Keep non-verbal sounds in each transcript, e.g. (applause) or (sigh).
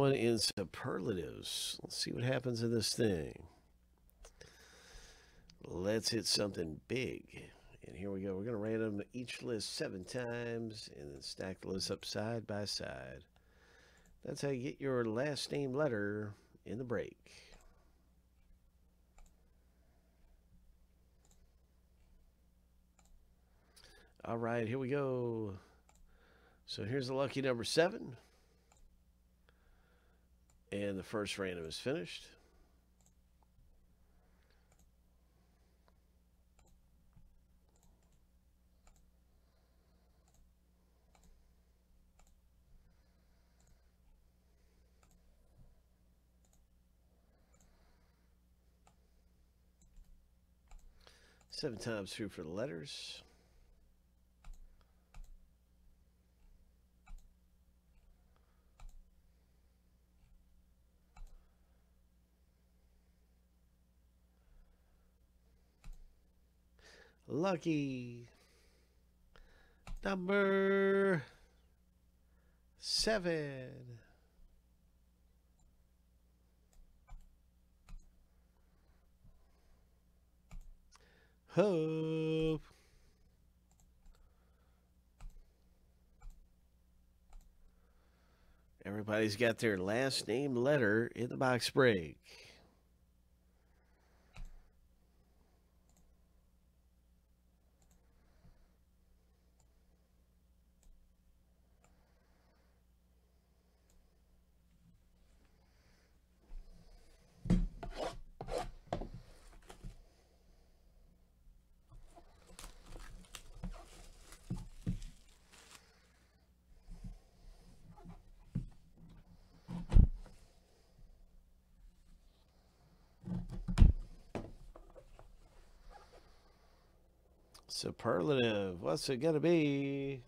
one in superlatives. Let's see what happens in this thing. Let's hit something big. And here we go. We're going to random each list seven times and then stack the list up side by side. That's how you get your last name letter in the break. All right, here we go. So here's the lucky number seven. And the first random is finished. Seven times through for the letters. Lucky number seven. Hope. Everybody's got their last name letter in the box break. Superlative. What's it going to be?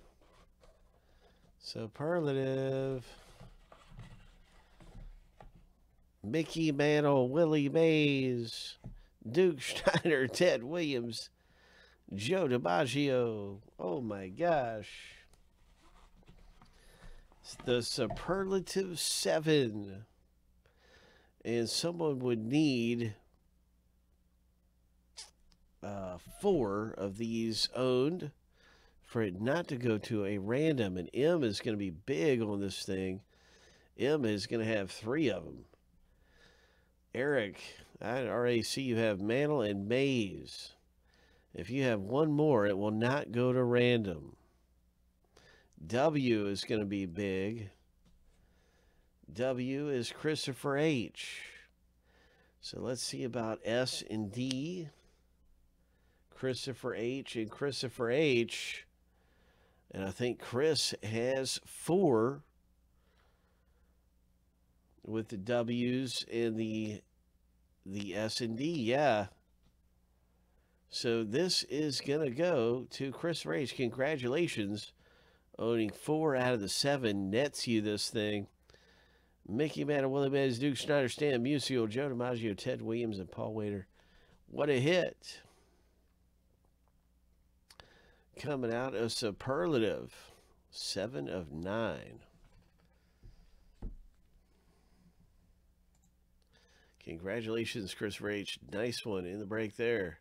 Superlative. Mickey Mantle, Willie Mays, Duke (laughs) Snider, Ted Williams, Joe DiMaggio. Oh my gosh. It's the superlative seven. And someone would need uh, four of these owned for it not to go to a random. And M is going to be big on this thing. M is going to have three of them. Eric, I already see you have Mantle and Mays. If you have one more, it will not go to random. W is going to be big. W is Christopher H. So let's see about S and D. Christopher H and Christopher H. And I think Chris has four with the W's and the the S and D. Yeah. So this is gonna go to Chris H. Congratulations, owning four out of the seven nets you this thing. Mickey Mantle, Willie Mays, Duke Snider, Stan Musial, Joe DiMaggio, Ted Williams, and Paul Waner. What a hit! Coming out of superlative, seven of nine. Congratulations, Chris Rach. Nice one in the break there.